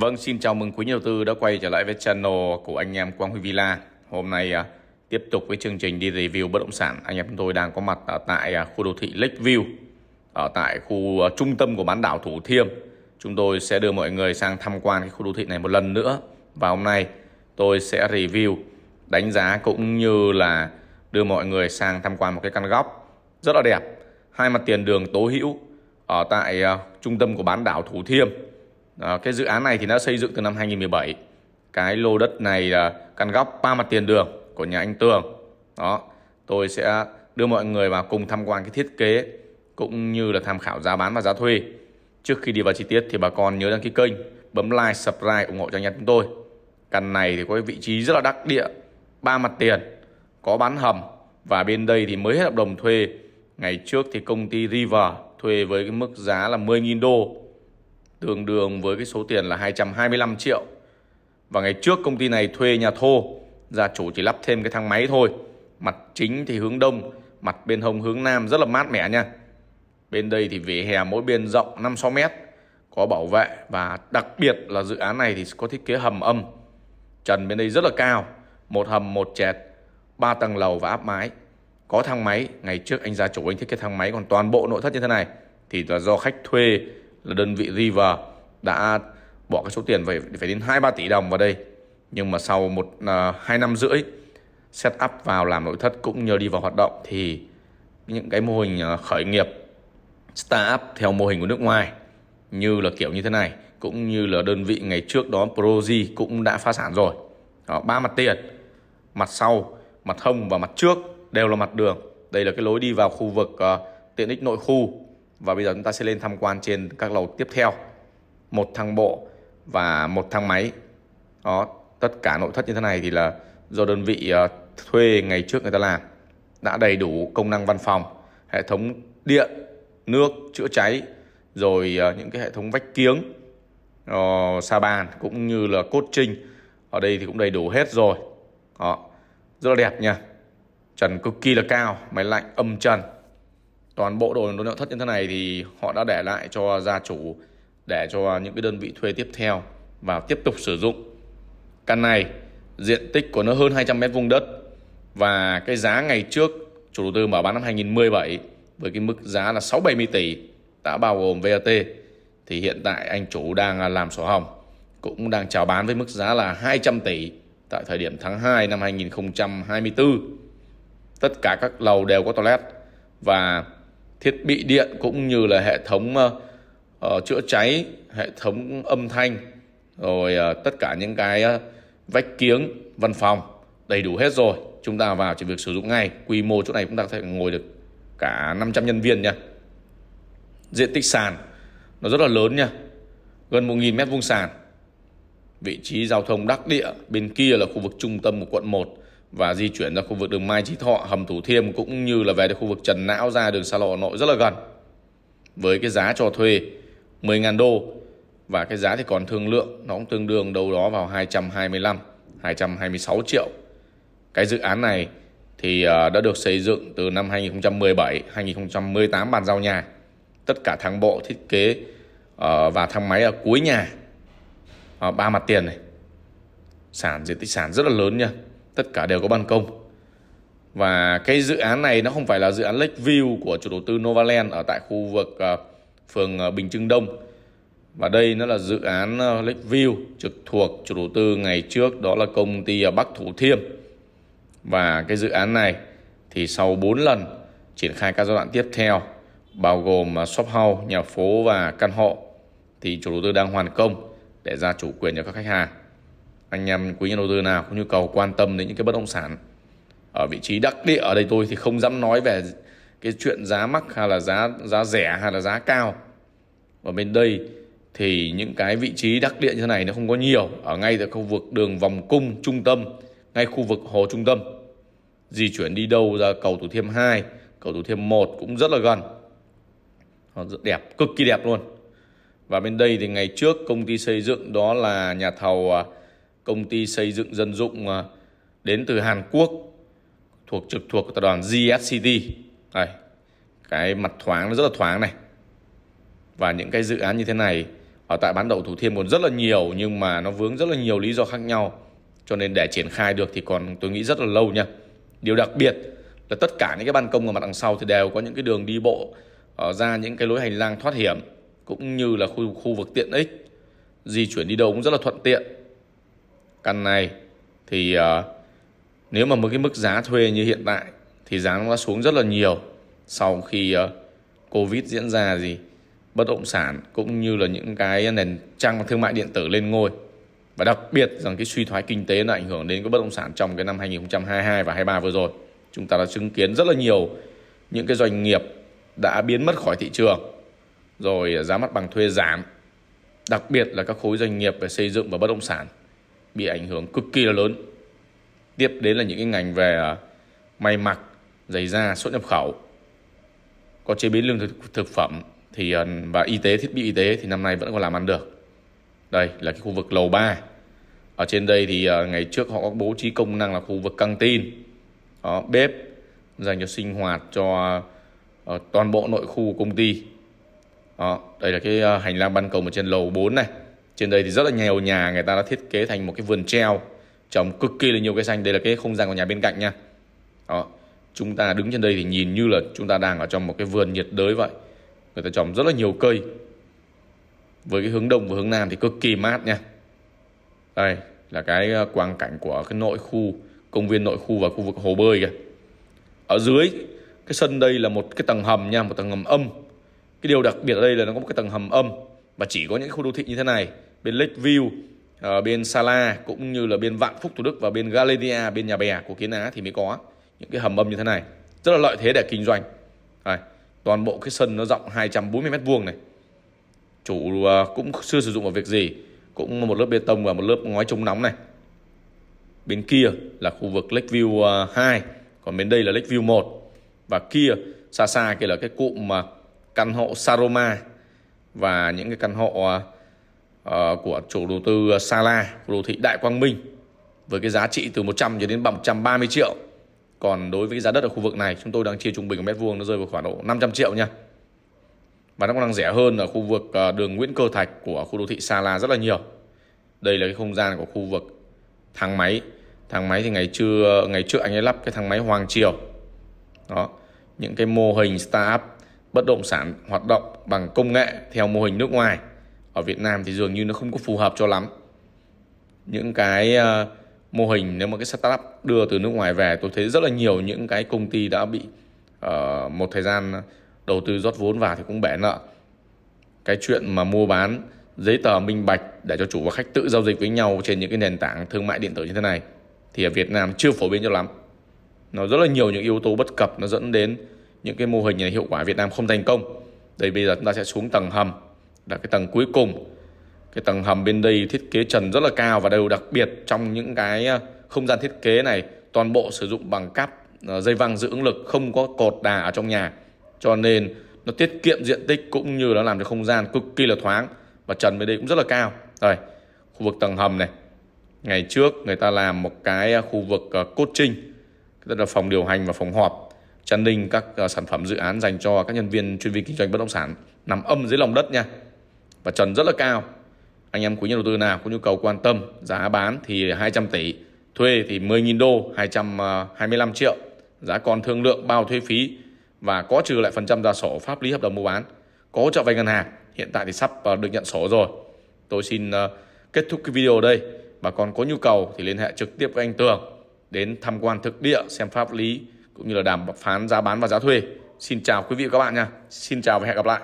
Vâng, xin chào mừng quý nhà đầu tư đã quay trở lại với channel của anh em Quang Huy Villa. Hôm nay à, tiếp tục với chương trình đi review bất động sản. Anh em chúng tôi đang có mặt ở tại à, khu đô thị Lakeview, ở tại khu à, trung tâm của bán đảo Thủ Thiêm. Chúng tôi sẽ đưa mọi người sang tham quan cái khu đô thị này một lần nữa. Và hôm nay tôi sẽ review, đánh giá cũng như là đưa mọi người sang tham quan một cái căn góc rất là đẹp. Hai mặt tiền đường tố hữu ở tại à, trung tâm của bán đảo Thủ Thiêm đó, cái dự án này thì đã xây dựng từ năm 2017 cái lô đất này là căn góc ba mặt tiền đường của nhà anh Tường. Đó tôi sẽ đưa mọi người vào cùng tham quan cái thiết kế cũng như là tham khảo giá bán và giá thuê. Trước khi đi vào chi tiết thì bà con nhớ đăng ký kênh bấm like subscribe ủng hộ cho anh em chúng tôi. Căn này thì có cái vị trí rất là đắc địa ba mặt tiền có bán hầm và bên đây thì mới hết hợp đồng thuê. Ngày trước thì công ty River thuê với cái mức giá là 10.000 đô tương đương với cái số tiền là 225 triệu. Và ngày trước công ty này thuê nhà thô, gia chủ chỉ lắp thêm cái thang máy thôi. Mặt chính thì hướng đông, mặt bên hông hướng nam rất là mát mẻ nha. Bên đây thì vỉa hè mỗi bên rộng 5-6 mét, có bảo vệ và đặc biệt là dự án này thì có thiết kế hầm âm. Trần bên đây rất là cao, một hầm một chẹt, ba tầng lầu và áp mái. Có thang máy, ngày trước anh gia chủ anh thiết kế thang máy còn toàn bộ nội thất như thế này thì là do khách thuê là đơn vị River đã bỏ cái số tiền phải phải đến 2 3 tỷ đồng vào đây. Nhưng mà sau một uh, hai năm rưỡi set up vào làm nội thất cũng như đi vào hoạt động thì những cái mô hình uh, khởi nghiệp startup theo mô hình của nước ngoài như là kiểu như thế này cũng như là đơn vị ngày trước đó Prozi cũng đã phá sản rồi. Đó, ba mặt tiền, mặt sau, mặt hông và mặt trước đều là mặt đường. Đây là cái lối đi vào khu vực uh, tiện ích nội khu và bây giờ chúng ta sẽ lên tham quan trên các lầu tiếp theo. Một thang bộ và một thang máy. Đó tất cả nội thất như thế này thì là do đơn vị ờ, thuê ngày trước người ta làm. Đã đầy đủ công năng văn phòng hệ thống điện nước chữa cháy rồi ờ, những cái hệ thống vách kiếng uh, sa bàn cũng như là cốt trinh ở đây thì cũng đầy đủ hết rồi. Đó rất là đẹp nha. Trần cực kỳ là cao máy lạnh âm trần toàn bộ đồ nội thất như thế này thì họ đã để lại cho gia chủ, để cho những cái đơn vị thuê tiếp theo vào tiếp tục sử dụng. Căn này, diện tích của nó hơn 200 mét vuông đất và cái giá ngày trước, chủ đầu tư mở bán năm 2017 với cái mức giá là 670 tỷ đã bao gồm VAT thì hiện tại anh chủ đang làm sổ hồng, cũng đang chào bán với mức giá là 200 tỷ tại thời điểm tháng 2 năm 2024 tất cả các lầu đều có toilet và thiết bị điện cũng như là hệ thống uh, chữa cháy hệ thống âm thanh rồi uh, tất cả những cái uh, vách kiếng văn phòng đầy đủ hết rồi. Chúng ta vào chỉ việc sử dụng ngay. Quy mô chỗ này chúng ta có thể ngồi được cả 500 nhân viên nha. Diện tích sàn nó rất là lớn nha. Gần 1.000 mét vuông sàn. Vị trí giao thông đắc địa bên kia là khu vực trung tâm của quận 1 và di chuyển ra khu vực đường Mai Chí Thọ, hầm Thủ Thiêm cũng như là về đến khu vực Trần Não ra đường xa lộ Hà Nội rất là gần. Với cái giá cho thuê 10.000 đô và cái giá thì còn thương lượng nó cũng tương đương đâu đó vào 225, 226 triệu. Cái dự án này thì ờ, đã được xây dựng từ năm 2017, 2018 bàn giao nhà. Tất cả thang bộ thiết kế ờ, và thang máy ở cuối nhà. Ờ, ba mặt tiền này. Sản diện tích sản rất là lớn nha tất cả đều có ban công. Và cái dự án này nó không phải là dự án Lakeview của chủ đầu tư Novaland ở tại khu vực uh, phường à, Bình Trưng Đông. Và đây nó là dự án à, Lake Lakeview trực thuộc chủ đầu tư ngày trước đó là công ty Bắc Thủ Thiêm. Và cái dự án này thì sau 4 lần triển khai các giai đoạn tiếp theo bao gồm shop house, nhà phố và căn hộ thì chủ đầu tư đang hoàn công để ra chủ quyền cho các khách hàng anh em quý nhà đầu tư nào có nhu cầu quan tâm đến những cái bất động sản ở vị trí đắc địa ở đây tôi thì không dám nói về cái chuyện giá mắc hay là giá giá rẻ hay là giá cao. Ở bên đây thì những cái vị trí đắc địa như thế này nó không có nhiều. Ở ngay tại khu vực đường vòng cung trung tâm, ngay khu vực hồ trung tâm. Di chuyển đi đâu ra cầu thủ thiêm 2 cầu thủ thiêm 1 cũng rất là gần. Rất đẹp, cực kỳ đẹp luôn. Và bên đây thì ngày trước công ty xây dựng đó là nhà thầu à, công ty xây dựng dân dụng à, đến từ Hàn Quốc, thuộc trực thuộc tập đoàn GSCT đây, cái mặt thoáng nó rất là thoáng này. Và những cái dự án như thế này, ở tại bán đậu Thủ Thiêm còn rất là nhiều, nhưng mà nó vướng rất là nhiều lý do khác nhau. Cho nên để triển khai được thì còn tôi nghĩ rất là lâu nha. Điều đặc biệt là tất cả những cái ban công ở mặt đằng sau thì đều có những cái đường đi bộ ở ra những cái lối hành lang thoát hiểm, cũng như là khu khu vực tiện ích. Di chuyển đi đâu cũng rất là thuận tiện căn này thì uh, nếu mà một cái mức giá thuê như hiện tại thì giá nó đã xuống rất là nhiều sau khi uh, covid diễn ra gì bất động sản cũng như là những cái nền trang thương mại điện tử lên ngôi. Và đặc biệt rằng cái suy thoái kinh tế nó ảnh hưởng đến cái bất động sản trong cái năm 2022 và 23 vừa rồi. Chúng ta đã chứng kiến rất là nhiều những cái doanh nghiệp đã biến mất khỏi thị trường rồi giá mặt bằng thuê giảm. Đặc biệt là các khối doanh nghiệp về xây dựng và bất động sản bị ảnh hưởng cực kỳ là lớn. Tiếp đến là những cái ngành về à, may mặc giày da xuất nhập khẩu. Có chế biến lương thực, thực phẩm thì à, và y tế thiết bị y tế thì năm nay vẫn còn làm ăn được. Đây là cái khu vực lầu 3 ở trên đây thì à, ngày trước họ có bố trí công năng là khu vực căng tin. Đó, bếp dành cho sinh hoạt cho toàn bộ nội khu của công ty. Đó, đây là cái hành lang ban công ở trên lầu 4 này trên đây thì rất là nhiều nhà người ta đã thiết kế thành một cái vườn treo. Trồng cực kỳ là nhiều cây xanh. Đây là cái không gian của nhà bên cạnh nha. Đó. Chúng ta đứng trên đây thì nhìn như là chúng ta đang ở trong một cái vườn nhiệt đới vậy. Người ta trồng rất là nhiều cây. Với cái hướng đông và hướng nam thì cực kỳ mát nha. Đây là cái ờ, quang cảnh của cái nội khu, công viên nội khu và khu vực hồ bơi kìa. Ở dưới, cái sân đây là một cái tầng hầm nha, một tầng hầm âm. Cái điều đặc biệt ở đây là nó có một cái tầng hầm âm. Và chỉ có những khu đô thị như thế này bên Lakeview ở bên Sala cũng như là bên Vạn Phúc Thủ Đức và bên Galeria bên nhà bè của Kiến Á thì mới có những cái hầm âm như thế này. Rất là lợi thế để kinh doanh. Đây, toàn bộ cái sân nó rộng 240 mét vuông này. Chủ ờ, cũng chưa sử dụng vào việc gì cũng một lớp bê tông và một lớp ngói chống nóng này. Bên kia là khu vực Lakeview ờ, 2 còn bên đây là Lakeview 1 và kia xa xa kia là cái cụm mà căn hộ Saroma và những cái căn hộ Ờ, của chủ đầu tư ờ, Sala, của đô thị Đại Quang Minh, với cái giá trị từ 100 cho đến 130 triệu. Còn đối với giá đất ở khu vực này, chúng tôi đang chia trung bình mét vuông, nó rơi vào khoảng độ 500 triệu nha. Và nó còn đang rẻ hơn ở khu vực ờ, đường Nguyễn Cơ Thạch của khu đô thị Sala rất là nhiều. Đây là cái không gian của khu vực thang máy. Thang máy thì ngày trưa, ngày trước anh ấy lắp cái thang máy Hoàng Triều. Đó, những cái mô hình startup bất động sản hoạt động bằng công nghệ theo mô hình nước ngoài ở Việt Nam thì dường như nó không có phù hợp cho lắm. Những cái uh, mô hình nếu mà cái startup đưa từ nước ngoài về tôi thấy rất là nhiều những cái công ty đã bị uh, một thời gian đầu tư rót vốn vào thì cũng bể nợ. Cái chuyện mà mua bán giấy tờ minh bạch để cho chủ và khách tự giao dịch với nhau trên những cái nền tảng thương mại điện tử như thế này thì ở Việt Nam chưa phổ biến cho lắm. Nó rất là nhiều những yếu tố bất cập nó dẫn đến những cái mô hình này hiệu quả Việt Nam không thành công. Đây bây giờ chúng ta sẽ xuống tầng hầm là cái tầng cuối cùng. Cái tầng hầm bên đây thiết kế trần rất là cao và đều đặc biệt trong những cái à, không gian thiết kế này. Toàn bộ sử dụng bằng cáp à, dây văng giữ ứng lực, không có cột đà ở trong nhà. Cho nên nó tiết kiệm diện tích cũng như nó làm cho không gian cực kỳ là thoáng và trần bên đây cũng rất là cao. Rồi, khu vực tầng hầm này. Ngày trước người ta làm một cái à, khu vực cốt trinh tức là phòng điều hành và phòng họp chăn ninh các sản phẩm dự án dành cho các nhân viên chuyên viên kinh doanh bất động sản, nằm âm dưới lòng đất nha và trần rất là cao anh em quý nhà đầu tư nào có nhu cầu quan tâm, giá bán thì 200 tỷ, thuê thì 10.000 đô 225 à, triệu giá còn thương lượng bao thuế phí và có trừ lại phần trăm ra sổ pháp lý hợp đồng mua bán có hỗ trợ vay ngân hàng, hiện tại thì sắp à, được nhận sổ rồi tôi xin à, kết thúc cái video ở đây bà con có nhu cầu thì liên hệ trực tiếp với anh Tường đến tham quan thực địa, xem pháp lý, cũng như là đàm phán giá bán và giá thuê. Xin chào quý vị và các bạn nha. Xin chào và hẹn gặp lại.